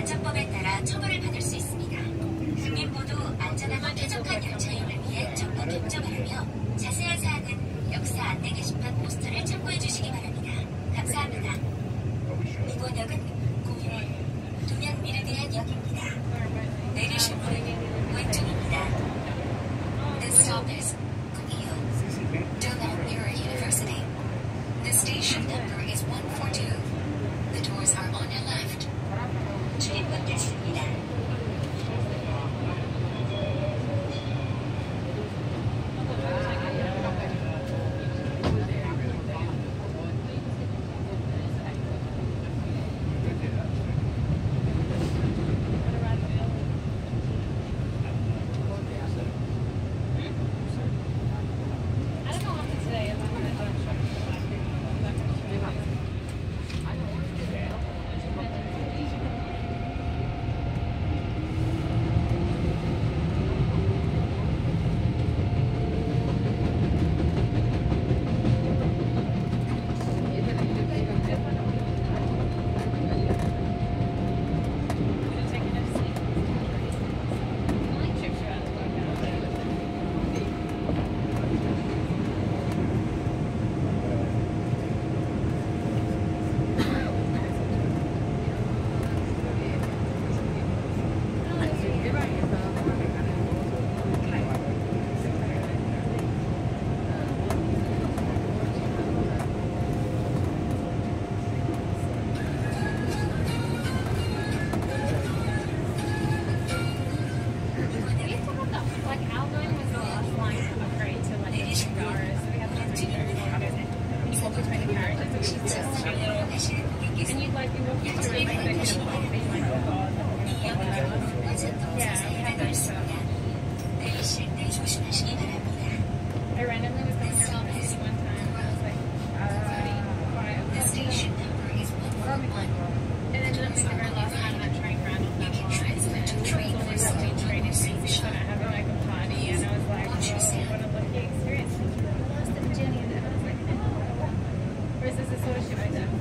안전법에 따라 처벌을 받을 수 있습니다. 국민 모두 안전하고 쾌적한 열차임을 위해 적극 협조바라며 자세한 사항은 역사 안내 게시판 포스터를 참고해 주시기 바랍니다. 감사합니다. 이번 역은 고유원 동양 미르디안 역입니다. 내리실 görüşürüz.